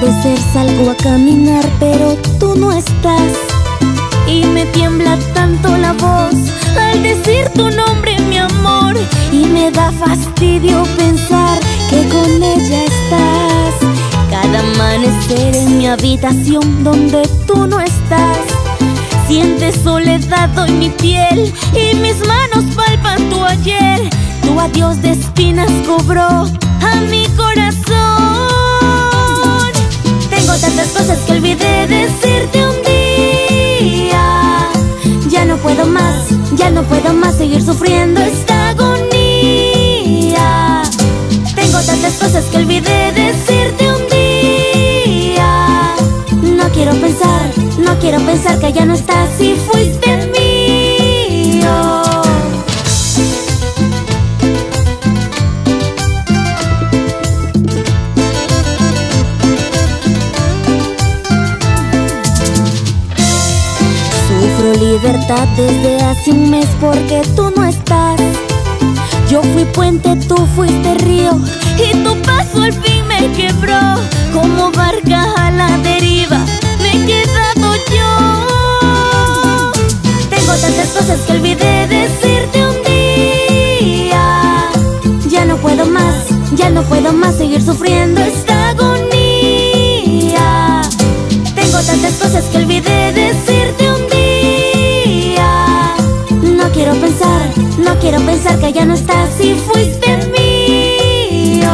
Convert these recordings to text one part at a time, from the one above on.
amanecer salgo a caminar, pero tú no estás. Y me tiembla tanto la voz al decir tu nombre, mi amor. Y me da fastidio pensar que con ella estás. Cada amanecer en mi habitación donde tú no estás. Siente soledad en mi piel y mis manos palpan tu ayer. Tu adiós de espinas cobró a mi cosas que olvidé decirte un día. Ya no puedo más, ya no puedo más seguir sufriendo esta agonía. Tengo tantas cosas que olvidé decirte un día. No quiero pensar, no quiero pensar que ya no estás y fuiste mío. Sufro libertad desde hace un mes porque tú no estás. Yo fui puente, tú fuiste río y tu paso al fin me quebró. Como barca a la deriva me he quedado yo. Tengo tantas cosas que olvidé decirte un día. Ya no puedo más, ya no puedo más seguir sufriendo no quiero pensar que ya no estás y fuiste mío.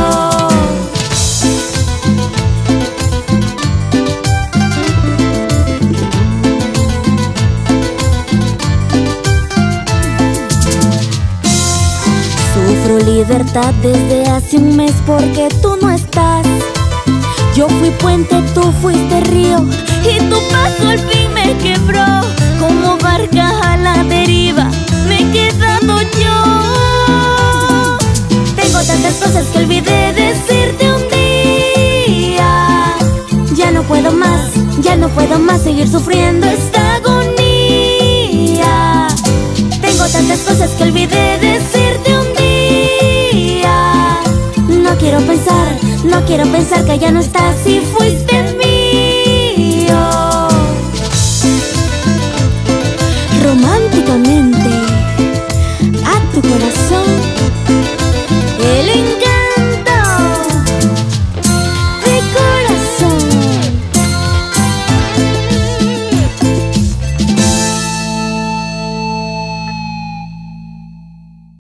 Sufro libertad desde hace un mes porque tú no estás. Yo fui puente, tú fuiste río y tu paso al fin me quebró. quiero más seguir sufriendo esta agonía. Tengo tantas cosas que olvidé decirte un día. No quiero pensar, no quiero pensar que ya no estás y fuiste mío. Románticamente.